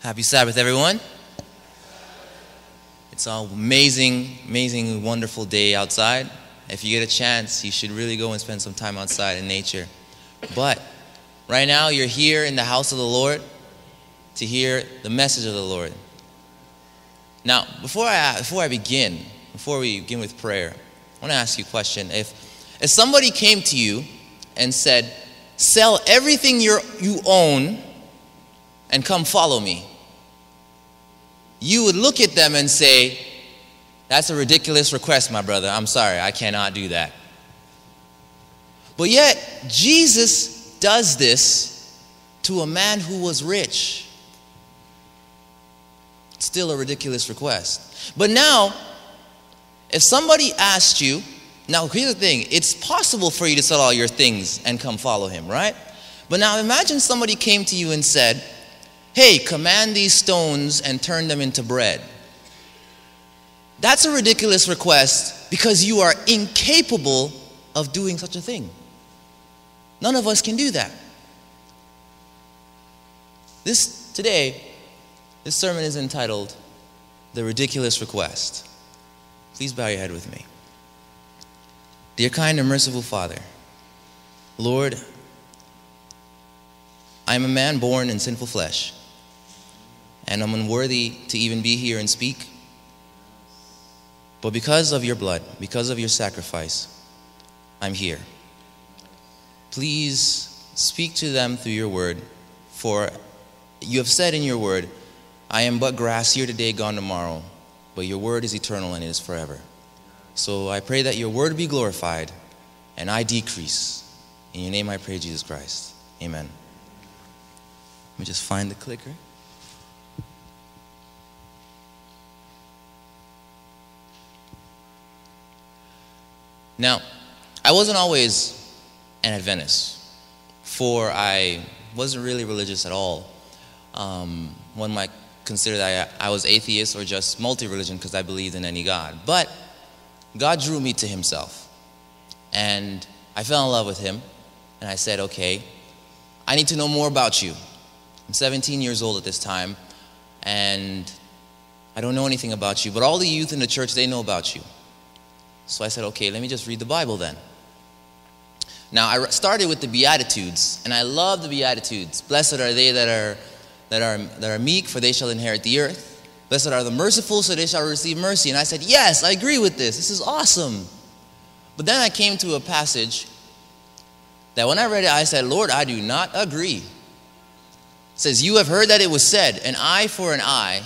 Happy Sabbath, everyone. It's an amazing, amazing, wonderful day outside. If you get a chance, you should really go and spend some time outside in nature. But right now, you're here in the house of the Lord to hear the message of the Lord. Now, before I, before I begin, before we begin with prayer, I want to ask you a question. If, if somebody came to you and said, Sell everything you you own and come follow me, you would look at them and say, That's a ridiculous request, my brother. I'm sorry, I cannot do that. But yet, Jesus does this to a man who was rich. Still a ridiculous request. But now, if somebody asked you, now here's the thing it's possible for you to sell all your things and come follow him, right? But now imagine somebody came to you and said, Hey, command these stones and turn them into bread. That's a ridiculous request because you are incapable of doing such a thing. None of us can do that. This today, this sermon is entitled The Ridiculous Request. Please bow your head with me. Dear kind and merciful Father, Lord, I am a man born in sinful flesh and I'm unworthy to even be here and speak. But because of your blood, because of your sacrifice, I'm here. Please speak to them through your word, for you have said in your word, I am but grass here today, gone tomorrow, but your word is eternal and it is forever. So I pray that your word be glorified and I decrease. In your name I pray, Jesus Christ. Amen. Let me just find the clicker. Now, I wasn't always an Adventist, for I wasn't really religious at all. Um, one might consider that I, I was atheist or just multi religion because I believed in any God. But God drew me to Himself. And I fell in love with Him. And I said, okay, I need to know more about you. I'm 17 years old at this time. And I don't know anything about you. But all the youth in the church, they know about you. So I said, okay, let me just read the Bible then. Now, I started with the Beatitudes, and I love the Beatitudes. Blessed are they that are, that, are, that are meek, for they shall inherit the earth. Blessed are the merciful, so they shall receive mercy. And I said, yes, I agree with this. This is awesome. But then I came to a passage that when I read it, I said, Lord, I do not agree. It says, You have heard that it was said, an eye for an eye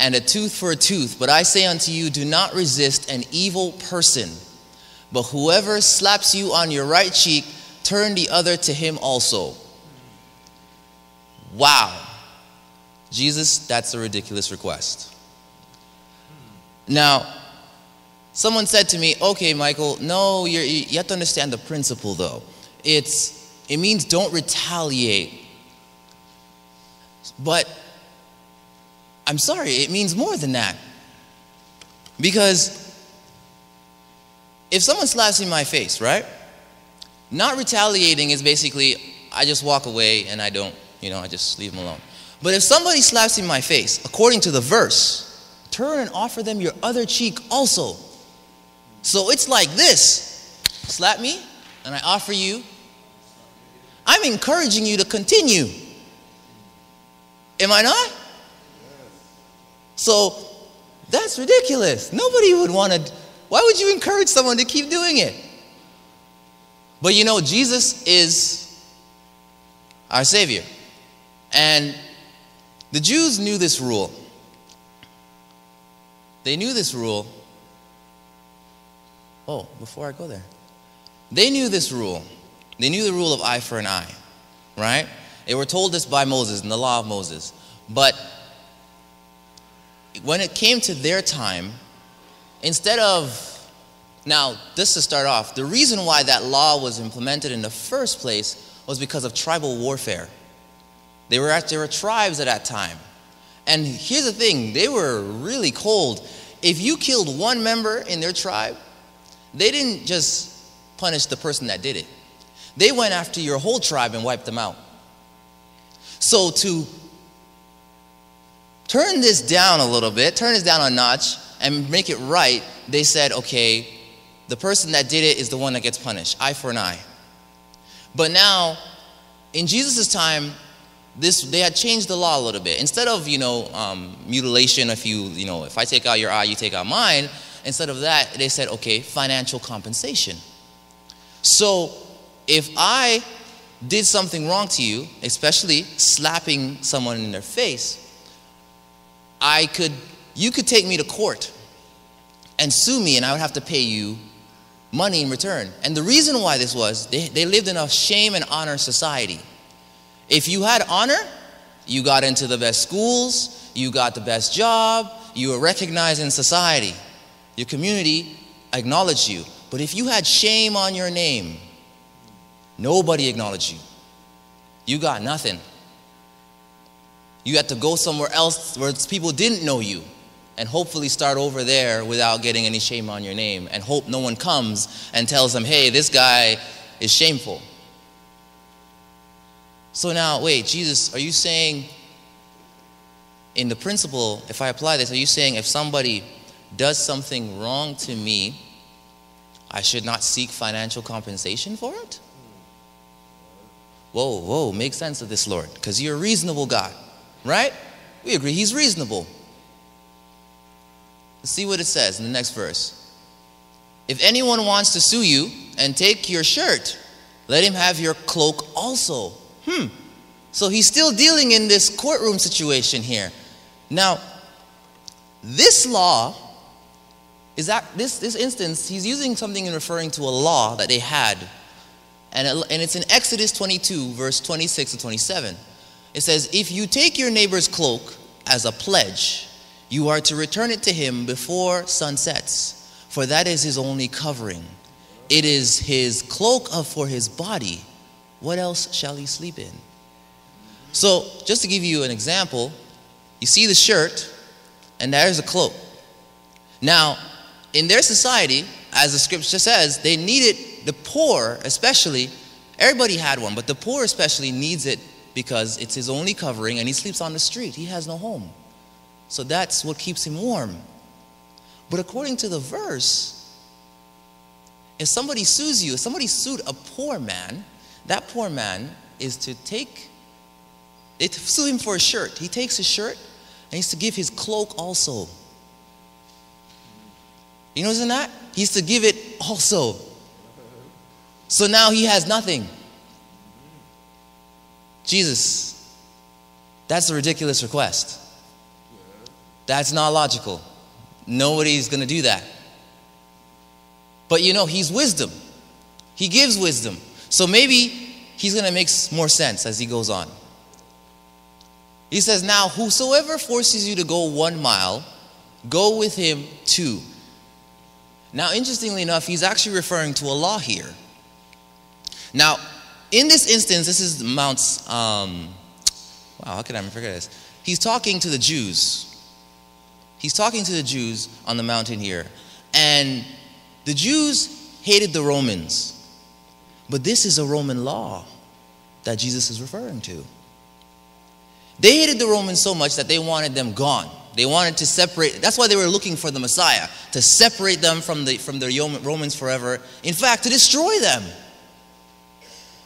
and a tooth for a tooth. But I say unto you, do not resist an evil person. But whoever slaps you on your right cheek, turn the other to him also. Wow. Jesus, that's a ridiculous request. Now, someone said to me, okay, Michael, no, you have to understand the principle though. It's, it means don't retaliate. But I'm sorry, it means more than that. Because if someone slaps me in my face, right? Not retaliating is basically I just walk away and I don't, you know, I just leave them alone. But if somebody slaps me in my face, according to the verse, turn and offer them your other cheek also. So it's like this slap me, and I offer you. I'm encouraging you to continue. Am I not? So that's ridiculous. Nobody would want to. Why would you encourage someone to keep doing it? But you know, Jesus is our Savior. And the Jews knew this rule. They knew this rule. Oh, before I go there, they knew this rule. They knew the rule of eye for an eye, right? They were told this by Moses in the law of Moses. But when it came to their time, instead of now, just to start off, the reason why that law was implemented in the first place was because of tribal warfare. They were, at, there were tribes at that time. And here's the thing they were really cold. If you killed one member in their tribe, they didn't just punish the person that did it, they went after your whole tribe and wiped them out. So, to turn this down a little bit, turn this down a notch, and make it right, they said, okay, the person that did it is the one that gets punished, eye for an eye. But now, in Jesus' time, this they had changed the law a little bit. Instead of you know um, mutilation, if you you know if I take out your eye, you take out mine. Instead of that, they said, okay, financial compensation. So if I did something wrong to you, especially slapping someone in their face, I could you could take me to court and sue me, and I would have to pay you money in return. And the reason why this was, they, they lived in a shame and honor society. If you had honor, you got into the best schools, you got the best job, you were recognized in society. Your community acknowledged you. But if you had shame on your name, nobody acknowledged you. You got nothing. You had to go somewhere else where people didn't know you and hopefully start over there without getting any shame on your name and hope no one comes and tells them, hey, this guy is shameful. So now, wait, Jesus, are you saying, in the principle, if I apply this, are you saying if somebody does something wrong to me, I should not seek financial compensation for it? Whoa, whoa, make sense of this, Lord, because you're a reasonable God, right? We agree he's reasonable. Let's see what it says in the next verse. If anyone wants to sue you and take your shirt, let him have your cloak also. Hmm. So he's still dealing in this courtroom situation here. Now, this law is that this, this instance, he's using something in referring to a law that they had. And, it, and it's in Exodus 22, verse 26 to 27. It says, If you take your neighbor's cloak as a pledge, you are to return it to him before sun sets, for that is his only covering. It is his cloak for his body. What else shall he sleep in? So, just to give you an example, you see the shirt, and there's a cloak. Now, in their society, as the scripture says, they needed, the poor especially, everybody had one, but the poor especially needs it because it's his only covering and he sleeps on the street. He has no home. So that's what keeps him warm. But according to the verse, if somebody sues you, if somebody sued a poor man, that poor man is to take, they sue him for a shirt. He takes his shirt and he's to give his cloak also. You know, isn't that? He's to give it also. So now he has nothing. Jesus, that's a ridiculous request. That's not logical. Nobody's going to do that. But you know, he's wisdom. He gives wisdom. So maybe he's going to make more sense as he goes on. He says, Now, whosoever forces you to go one mile, go with him two. Now, interestingly enough, he's actually referring to a law here. Now, in this instance, this is Mount's, um, wow, how can I forget this? He's talking to the Jews. He's talking to the Jews on the mountain here. And the Jews hated the Romans. But this is a Roman law that Jesus is referring to. They hated the Romans so much that they wanted them gone. They wanted to separate, that's why they were looking for the Messiah, to separate them from the, from the Romans forever. In fact, to destroy them.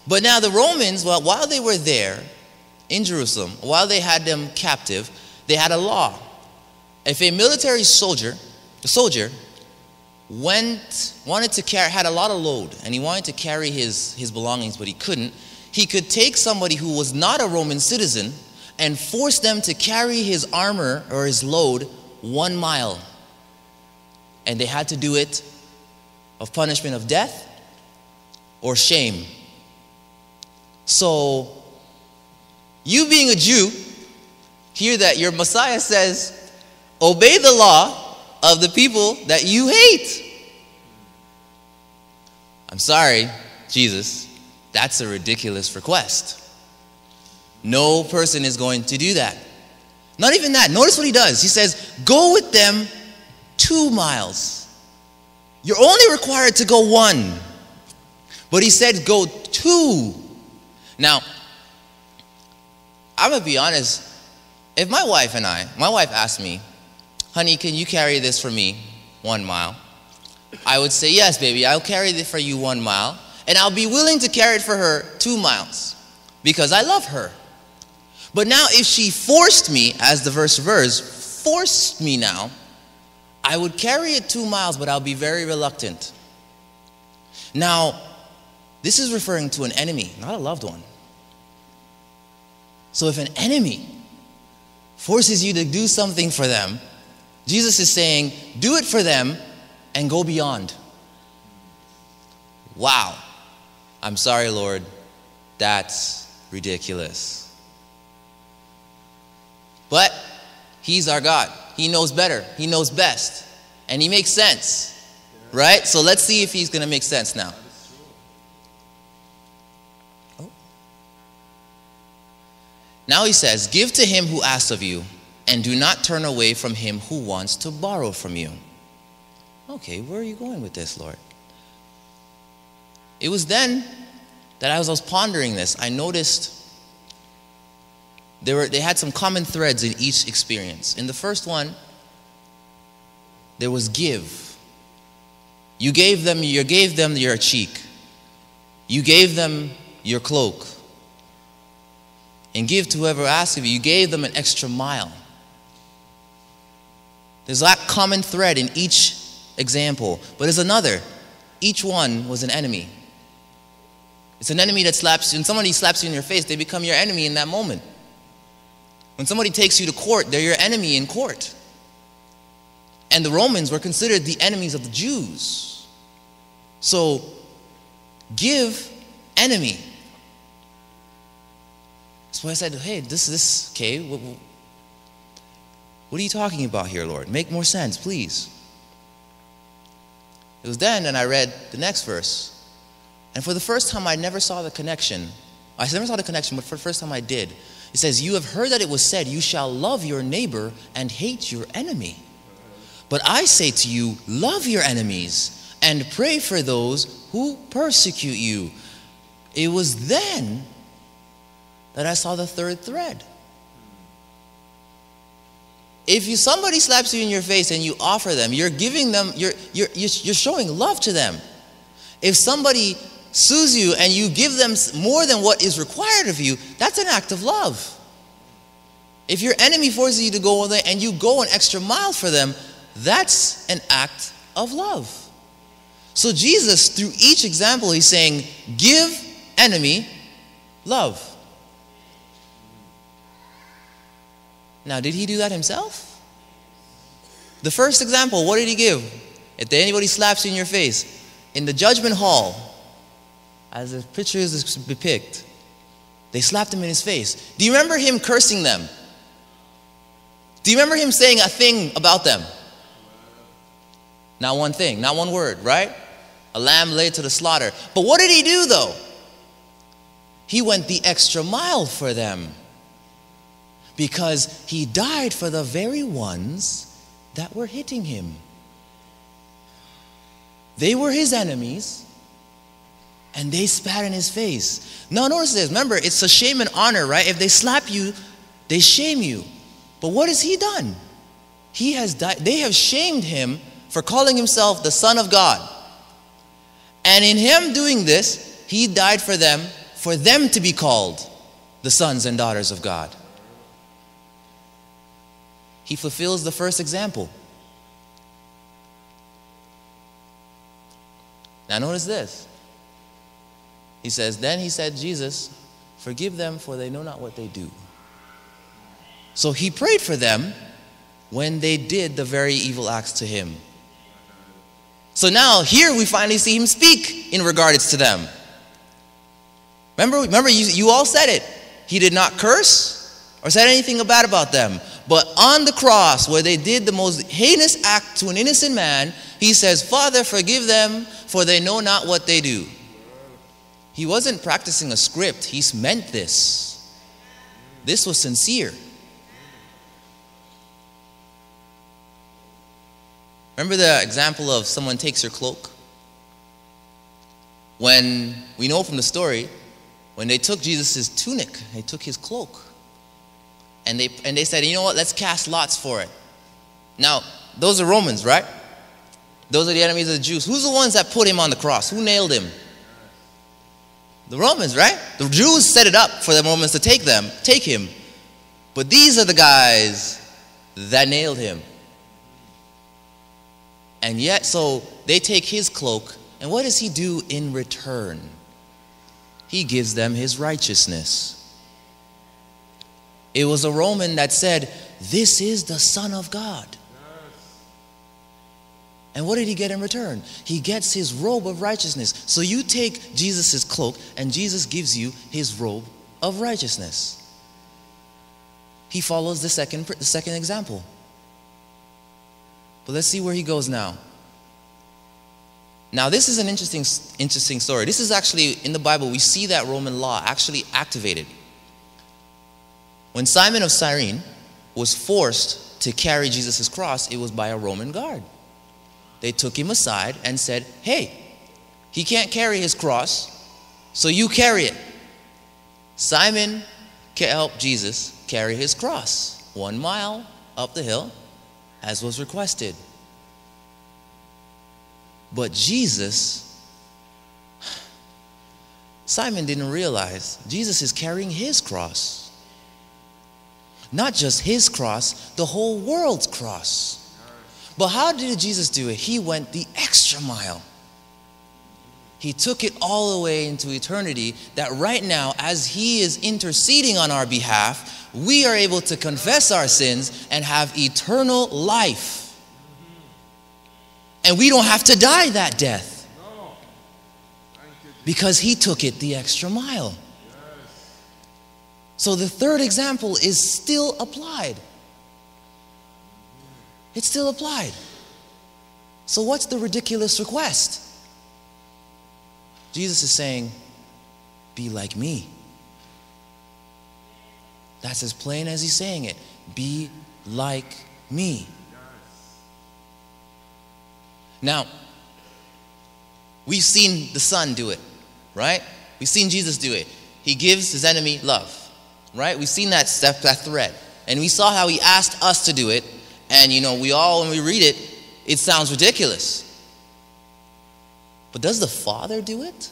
But now the Romans, well, while they were there in Jerusalem, while they had them captive, they had a law. If a military soldier, a soldier, went wanted to carry had a lot of load and he wanted to carry his his belongings but he couldn't he could take somebody who was not a roman citizen and force them to carry his armor or his load one mile. And they had to do it of punishment of death or shame so you being a jew hear that your messiah says Obey the law of the people that you hate. I'm sorry, Jesus, that's a ridiculous request. No person is going to do that. Not even that. Notice what he does. He says, Go with them two miles. You're only required to go one. But he said, Go two. Now, I'm to be honest If my wife and I, my wife asked me, honey, can you carry this for me one mile? I would say, yes, baby, I'll carry it for you one mile. And I'll be willing to carry it for her two miles because I love her. But now, if she forced me, as the verse verse, forced me now, I would carry it two miles, but I'll be very reluctant. Now, this is referring to an enemy, not a loved one. So if an enemy forces you to do something for them, Jesus is saying, do it for them and go beyond. Wow. I'm sorry, Lord. That's ridiculous. But He's our God. He knows better, He knows best, and He makes sense. Right? So let's see if He's going to make sense now. Now He says, Give to him who asks of you, and do not turn away from him who wants to borrow from you. Okay, where are you going with this, Lord? It was then that as I was pondering this, I noticed there were, they had some common threads in each experience. In the first one, there was give. You gave them, you gave them your cheek. You gave them your cloak. And give to whoever asks of you. You gave them an extra mile. There's that common thread in each example. But there's another. Each one was an enemy. It's an enemy that slaps you. When somebody slaps you in your face, they become your enemy in that moment. When somebody takes you to court, they're your enemy in court. And the Romans were considered the enemies of the Jews. So, give enemy. So I said, hey, this, this, okay, what, what are you talking about here, Lord? Make more sense, please. It was then and I read the next verse. And for the first time, I never saw the connection. I never saw the connection, but for the first time I did. It says, You have heard that it was said, You shall love your neighbor and hate your enemy. But I say to you, love your enemies and pray for those who persecute you. It was then that I saw the third thread. If you, somebody slaps you in your face and you offer them, you're giving them, you're, you're, you're showing love to them. If somebody sues you and you give them more than what is required of you, that's an act of love. If your enemy forces you to go on there and you go an extra mile for them, that's an act of love. So Jesus, through each example, he's saying, give enemy love. Now, did he do that himself? The first example, what did he give? If anybody slaps you in your face, in the judgment hall, as the pictures depict, they slapped him in his face. Do you remember him cursing them? Do you remember him saying a thing about them? Not one thing, not one word, right? A lamb laid to the slaughter. But what did he do though? He went the extra mile for them because he died for the very ones that were hitting him. They were his enemies and they spat in his face. Now, notice this. Remember, it's a shame and honor, right? If they slap you, they shame you. But what has he done? He has died. They have shamed him for calling himself the Son of God. And in him doing this, he died for them, for them to be called the sons and daughters of God. He fulfills the first example. Now, notice this. He says, Then he said, Jesus, forgive them, for they know not what they do. So he prayed for them when they did the very evil acts to him. So now here we finally see him speak in regards to them. Remember, remember you, you all said it. He did not curse or said anything bad about them. But on the cross, where they did the most heinous act to an innocent man, he says, Father, forgive them, for they know not what they do. He wasn't practicing a script, he meant this. This was sincere. Remember the example of someone takes your cloak? When we know from the story, when they took Jesus' tunic, they took his cloak. And they, and they said, you know what, let's cast lots for it. Now, those are Romans, right? Those are the enemies of the Jews. Who's the ones that put him on the cross? Who nailed him? The Romans, right? The Jews set it up for the Romans to take them, take him. But these are the guys that nailed him. And yet, so they take his cloak, and what does he do in return? He gives them his righteousness. It was a Roman that said, This is the Son of God. And what did he get in return? He gets his robe of righteousness. So you take Jesus' cloak, and Jesus gives you his robe of righteousness. He follows the second, the second example. But let's see where he goes now. Now, this is an interesting, interesting story. This is actually in the Bible, we see that Roman law actually activated. When Simon of Cyrene was forced to carry Jesus' cross, it was by a Roman guard. They took him aside and said, Hey, he can't carry his cross, so you carry it. Simon helped Jesus carry his cross one mile up the hill as was requested. But Jesus, Simon didn't realize Jesus is carrying his cross. Not just his cross, the whole world's cross. But how did Jesus do it? He went the extra mile. He took it all the way into eternity that right now, as He is interceding on our behalf, we are able to confess our sins and have eternal life. And we don't have to die that death because He took it the extra mile. So the third example is still applied. It's still applied. So, what's the ridiculous request? Jesus is saying, Be like me. That's as plain as he's saying it. Be like me. Now, we've seen the Son do it, right? We've seen Jesus do it. He gives his enemy love, right? We've seen that step, that thread. And we saw how he asked us to do it. And, you know, we all, when we read it, it sounds ridiculous. But does the Father do it?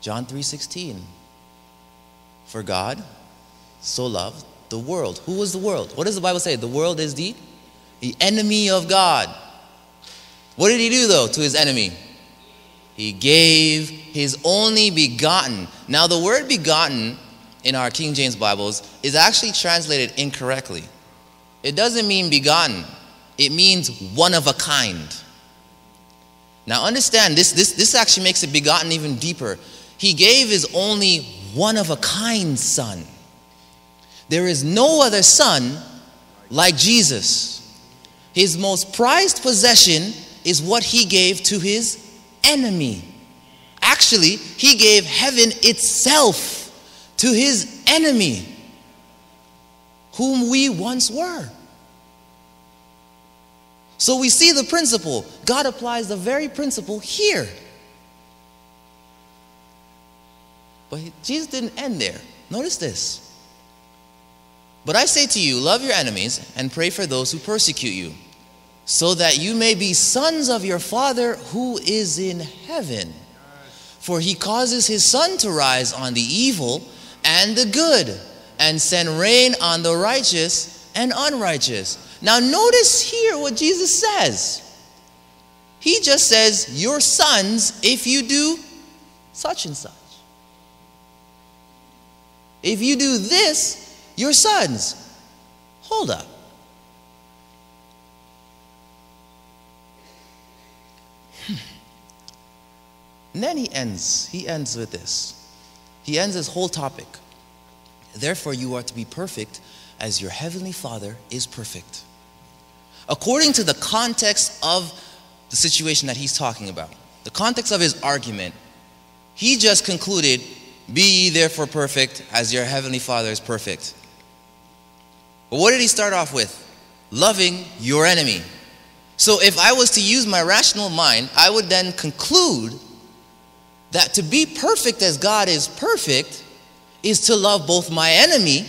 John 3:16 For God so loved the world. Who was the world? What does the Bible say? The world is the the enemy of God. What did he do though to his enemy? He gave his only begotten. Now the word begotten in our King James Bibles is actually translated incorrectly. It doesn't mean begotten, it means one of a kind. Now, understand, this, this, this actually makes it begotten even deeper. He gave his only one of a kind son. There is no other son like Jesus. His most prized possession is what he gave to his enemy. Actually, he gave heaven itself to his enemy, whom we once were. So we see the principle. God applies the very principle here. But Jesus didn't end there. Notice this. But I say to you, love your enemies and pray for those who persecute you, so that you may be sons of your Father who is in heaven. For he causes his sun to rise on the evil and the good, and send rain on the righteous and unrighteous. Now, notice here what Jesus says. He just says, Your sons if you do such and such. If you do this, your sons. Hold up. And then he ends. He ends with this. He ends his whole topic. Therefore, you are to be perfect as your heavenly Father is perfect. According to the context of the situation that he's talking about, the context of his argument, he just concluded, Be ye therefore perfect as your heavenly Father is perfect. But what did he start off with? Loving your enemy. So if I was to use my rational mind, I would then conclude that to be perfect as God is perfect, is to love both my enemy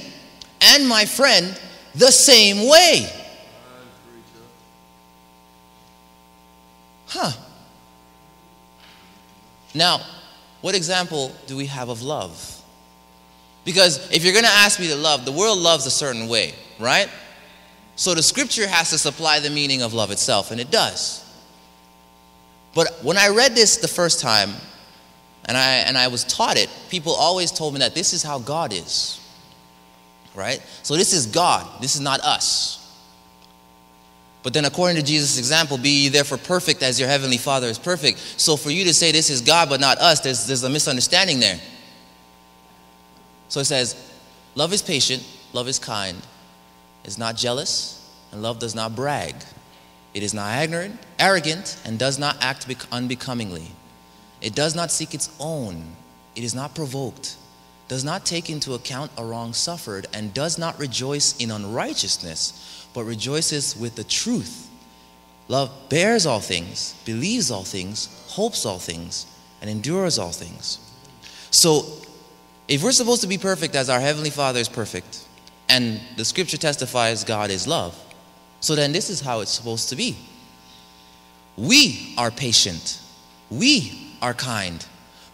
and my friend the same way. Huh. Now, what example do we have of love? Because if you're going to ask me to love, the world loves a certain way, right? So the scripture has to supply the meaning of love itself, and it does. But when I read this the first time, and I, and I was taught it, people always told me that this is how God is. Right? So this is God, this is not us. But then, according to Jesus' example, be ye therefore perfect as your heavenly Father is perfect. So, for you to say this is God but not us, there's, there's a misunderstanding there. So it says, Love is patient, love is kind, is not jealous, and love does not brag. It is not ignorant, arrogant, and does not act unbecomingly. It does not seek its own. It is not provoked, does not take into account a wrong suffered, and does not rejoice in unrighteousness, but rejoices with the truth. Love bears all things, believes all things, hopes all things, and endures all things. So, if we're supposed to be perfect as our Heavenly Father is perfect, and the scripture testifies God is love, so then this is how it's supposed to be. We are patient. We are kind.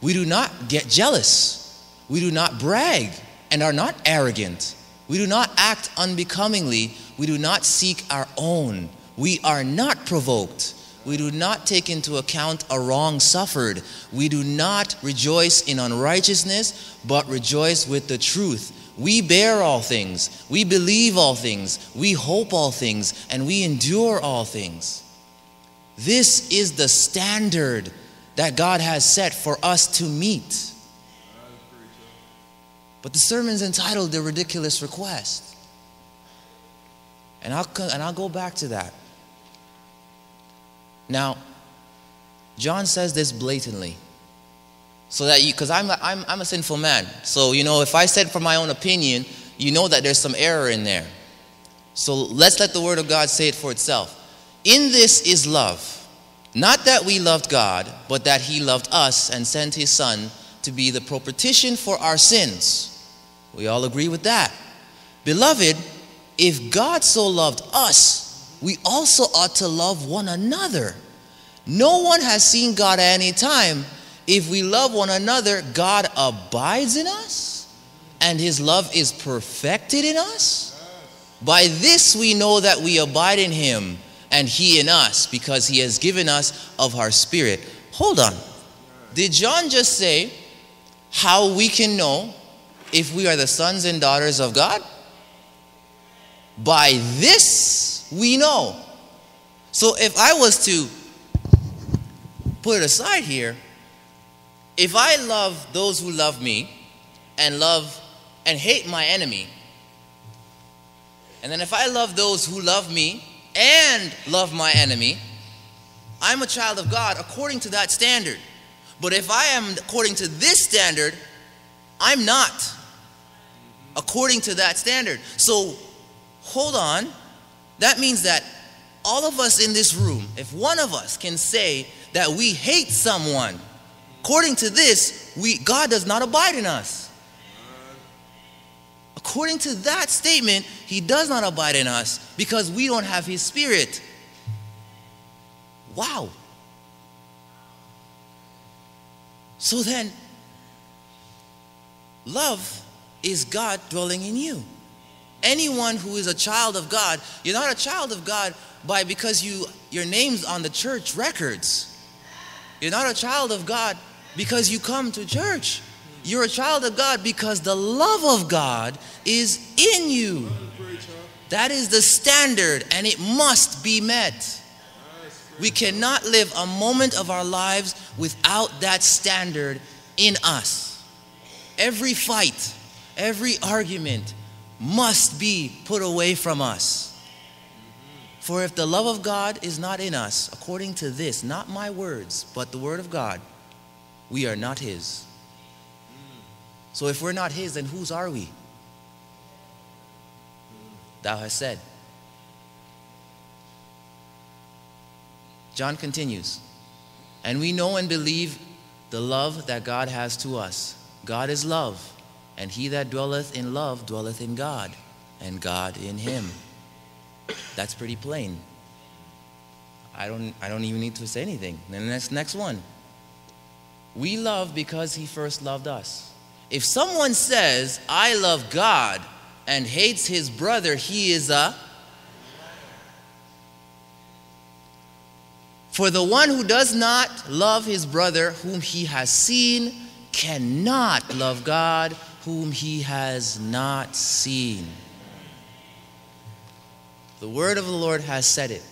We do not get jealous. We do not brag and are not arrogant. We do not act unbecomingly. We do not seek our own. We are not provoked. We do not take into account a wrong suffered. We do not rejoice in unrighteousness, but rejoice with the truth. We bear all things. We believe all things. We hope all things. And we endure all things. This is the standard that God has set for us to meet. But the sermon's entitled The Ridiculous Request. And I'll, and I'll go back to that. Now, John says this blatantly. So that you, because I'm, I'm, I'm a sinful man. So, you know, if I said for my own opinion, you know that there's some error in there. So let's let the Word of God say it for itself. In this is love not that we loved God, but that He loved us and sent His Son to be the propitiation for our sins. We all agree with that. Beloved, if God so loved us, we also ought to love one another. No one has seen God at any time. If we love one another, God abides in us, and His love is perfected in us. By this we know that we abide in Him and he in us because he has given us of our spirit. Hold on. Did John just say how we can know if we are the sons and daughters of God? By this we know. So if I was to put it aside here, if I love those who love me and love and hate my enemy, and then if I love those who love me and love my enemy, I'm a child of God according to that standard. But if I am according to this standard, I'm not according to that standard. So hold on. That means that all of us in this room, if one of us can say that we hate someone, according to this, we, God does not abide in us. According to that statement, he does not abide in us because we don't have his spirit. Wow. So then, love is God dwelling in you. Anyone who is a child of God, you're not a child of God by because you your name's on the church records. You're not a child of God because you come to church. You're a child of God because the love of God is in you. That is the standard, and it must be met. We cannot live a moment of our lives without that standard in us. Every fight, every argument must be put away from us. For if the love of God is not in us, according to this, not my words, but the word of God, we are not His. So if we're not His, then whose are we? Thou hast said. John continues, and we know and believe the love that God has to us. God is love. And he that dwelleth in love dwelleth in God, and God in him. That's pretty plain. I don't, I don't even need to say anything. Then the next, next one. We love because he first loved us. If someone says, I love God, and hates his brother, he is a. For the one who does not love his brother whom he has seen cannot love God whom he has not seen. The word of the Lord has said it.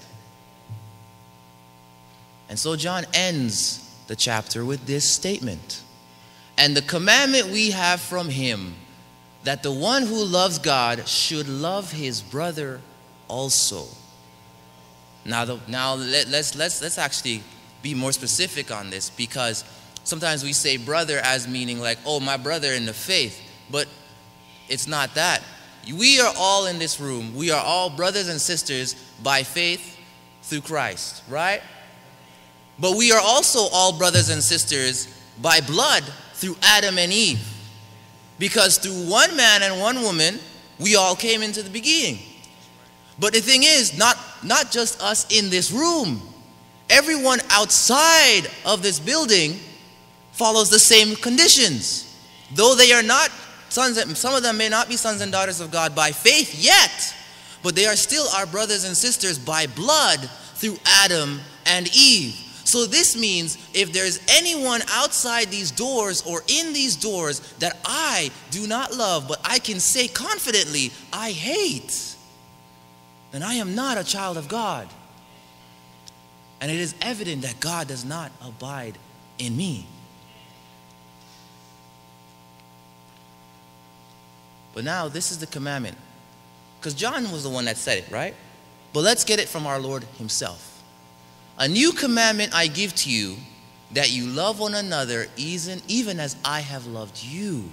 And so John ends the chapter with this statement. And the commandment we have from him that the one who loves God should love his brother also. Now, the, now let, let's, let's, let's actually be more specific on this because sometimes we say brother as meaning like, oh, my brother in the faith, but it's not that. We are all in this room, we are all brothers and sisters by faith through Christ, right? But we are also all brothers and sisters by blood through Adam and Eve. Because through one man and one woman, we all came into the beginning. But the thing is, not, not just us in this room, everyone outside of this building follows the same conditions. Though they are not sons, some of them may not be sons and daughters of God by faith yet, but they are still our brothers and sisters by blood through Adam and Eve. So this means if there's anyone outside these doors or in these doors that I do not love, but I can say confidently, I hate, then I am not a child of God. And it is evident that God does not abide in me. But now this is the commandment. Because John was the one that said it, right? But let's get it from our Lord Himself. A new commandment I give to you that you love one another even, even as I have loved you,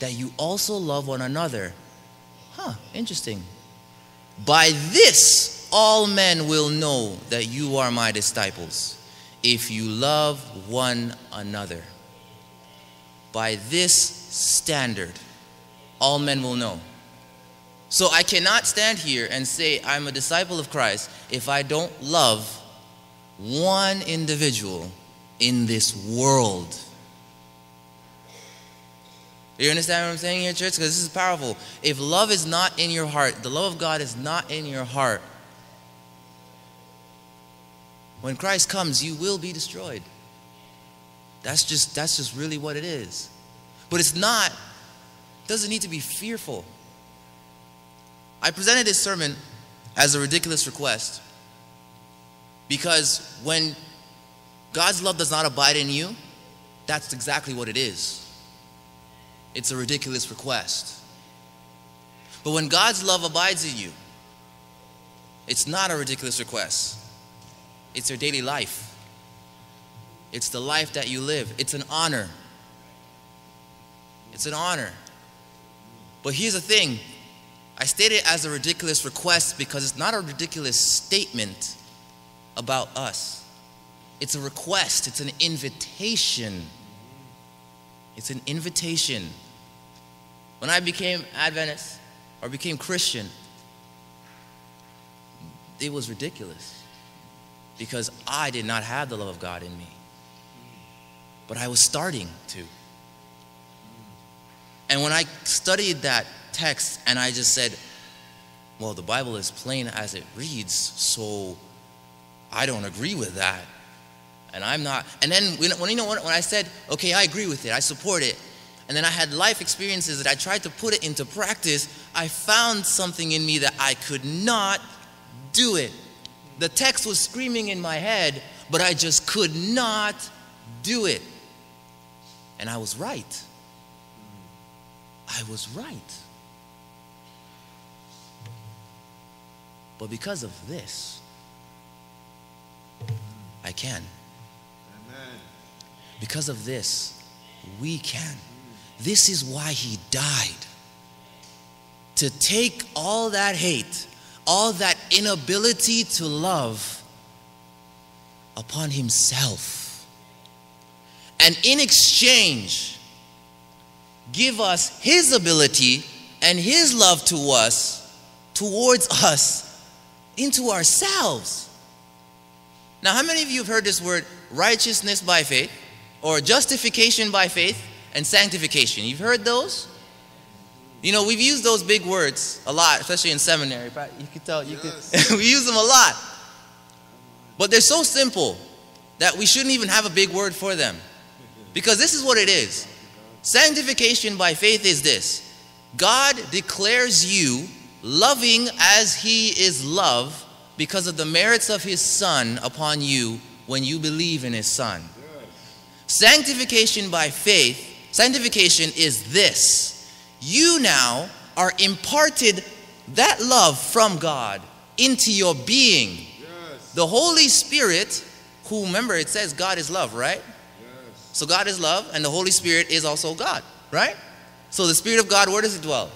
that you also love one another. Huh, interesting. By this, all men will know that you are my disciples, if you love one another. By this standard, all men will know. So I cannot stand here and say I'm a disciple of Christ if I don't love one individual in this world. You understand what I'm saying here, church? Because this is powerful. If love is not in your heart, the love of God is not in your heart, when Christ comes, you will be destroyed. That's just that's just really what it is. But it's not doesn't need to be fearful. I presented this sermon as a ridiculous request because when God's love does not abide in you, that's exactly what it is. It's a ridiculous request. But when God's love abides in you, it's not a ridiculous request. It's your daily life. It's the life that you live. It's an honor. It's an honor. But here's the thing I state it as a ridiculous request because it's not a ridiculous statement about us. It's a request, it's an invitation. It's an invitation. When I became Adventist or became Christian, it was ridiculous because I did not have the love of God in me. But I was starting to. And when I studied that text and I just said, well, the Bible is plain as it reads, so I don't agree with that. And I'm not. And then when, you know when I said, okay, I agree with it, I support it, and then I had life experiences that I tried to put it into practice, I found something in me that I could not do it. The text was screaming in my head, but I just could not do it. And I was right. I was right. But because of this, I can. Amen. Because of this, we can. This is why he died. To take all that hate, all that inability to love upon himself. And in exchange, give us His ability and His love to us, towards us, into ourselves. Now, how many of you have heard this word righteousness by faith, or justification by faith, and sanctification? You've heard those? You know, we've used those big words a lot, especially in seminary. But you could tell, you yes. we use them a lot. But they're so simple that we shouldn't even have a big word for them. Because this is what it is Sanctification by faith is this God declares you loving as He is love because of the merits of His Son upon you when you believe in His Son. Sanctification by faith, sanctification is this you now are imparted that love from God into your being. Yes. The Holy Spirit, who remember it says God is love, right? Yes. So God is love, and the Holy Spirit is also God, right? So the Spirit of God, where does it dwell?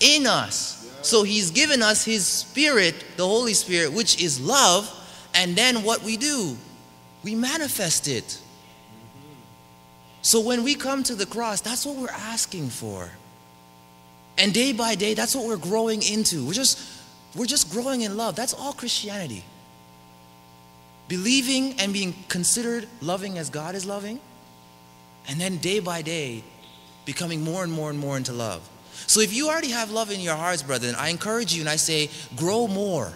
In us. So He's given us His Spirit, the Holy Spirit, which is love, and then what we do? We manifest it. So when we come to the cross, that's what we're asking for. And day by day, that's what we're growing into. We're just, we're just growing in love. That's all Christianity. Believing and being considered loving as God is loving. And then day by day, becoming more and more and more into love. So if you already have love in your hearts, brethren, I encourage you and I say, grow more.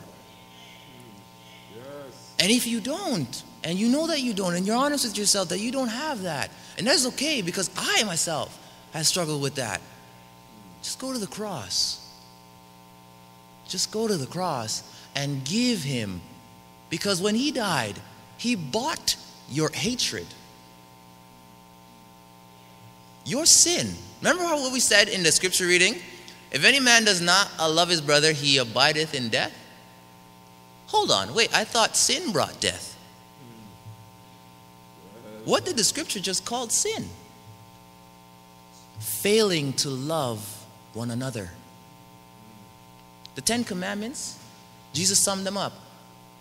Yes. And if you don't, and you know that you don't, and you're honest with yourself that you don't have that, and that's okay because I myself have struggled with that. Just go to the cross. Just go to the cross and give him. Because when he died, he bought your hatred, your sin. Remember what we said in the scripture reading? If any man does not uh, love his brother, he abideth in death. Hold on, wait, I thought sin brought death. What did the scripture just call sin? Failing to love one another. The Ten Commandments, Jesus summed them up.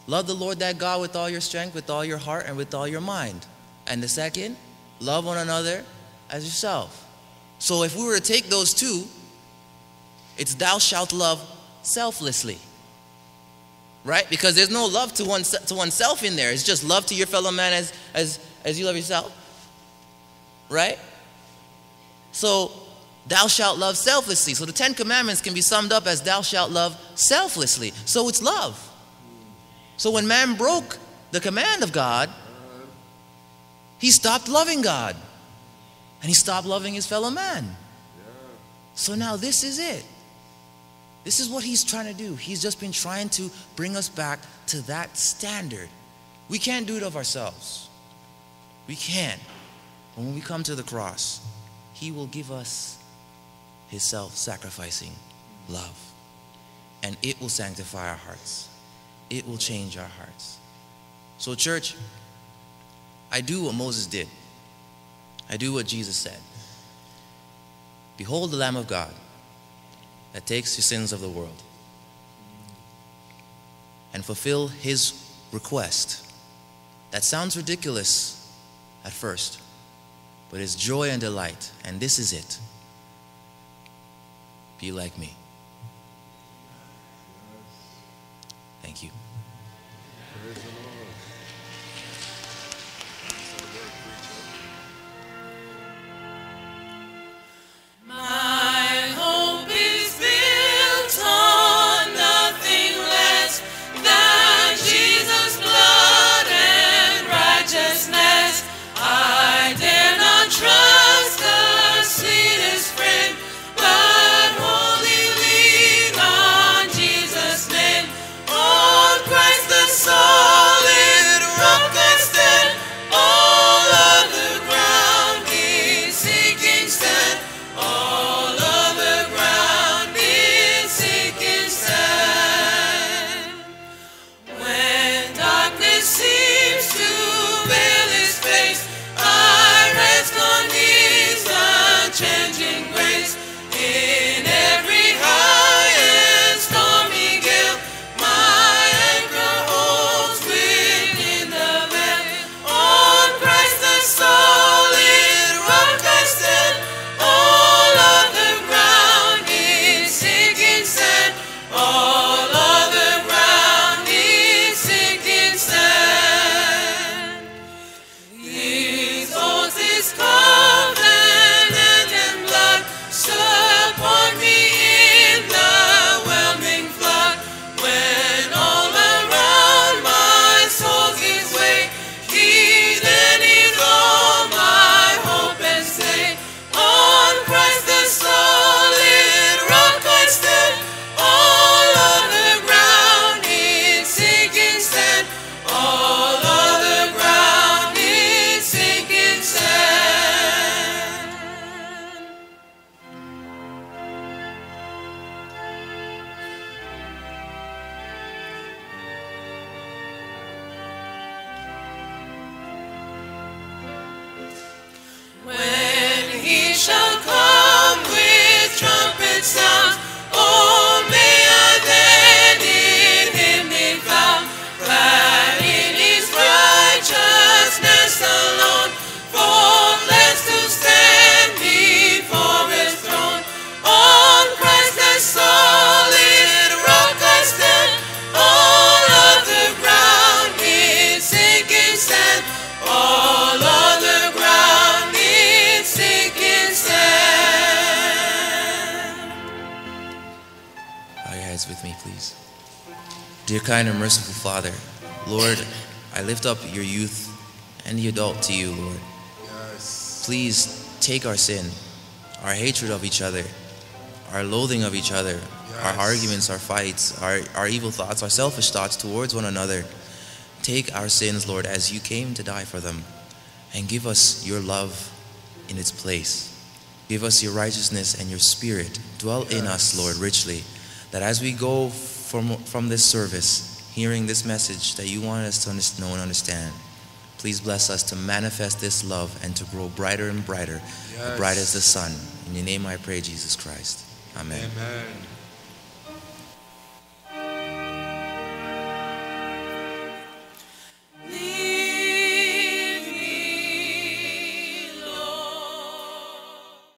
Love the Lord that God with all your strength, with all your heart, and with all your mind. And the second, love one another as yourself. So if we were to take those two, it's thou shalt love selflessly. Right? Because there's no love to, one, to oneself in there. It's just love to your fellow man as, as, as you love yourself. Right? So, thou shalt love selflessly. So, the Ten Commandments can be summed up as thou shalt love selflessly. So, it's love. So, when man broke the command of God, he stopped loving God and he stopped loving his fellow man. So, now this is it. This is what he's trying to do. He's just been trying to bring us back to that standard. We can't do it of ourselves. We can. But when we come to the cross, He will give us His self sacrificing love. And it will sanctify our hearts, it will change our hearts. So, church, I do what Moses did, I do what Jesus said. Behold the Lamb of God that takes the sins of the world and fulfill his request. That sounds ridiculous at first, but it's joy and delight. And this is it be like me. Kind and merciful Father, Lord, I lift up your youth and the adult to you, Lord. Yes. Please take our sin, our hatred of each other, our loathing of each other, our arguments, our fights, our, our evil thoughts, our selfish thoughts towards one another. Take our sins, Lord, as you came to die for them, and give us your love in its place. Give us your righteousness and your spirit. Dwell in us, Lord, richly, that as we go from, from this service, hearing this message that you want us to know and understand, please bless us to manifest this love and to grow brighter and brighter, Yes. bright as the sun. In your name I pray, Jesus Christ. Amen. Amen.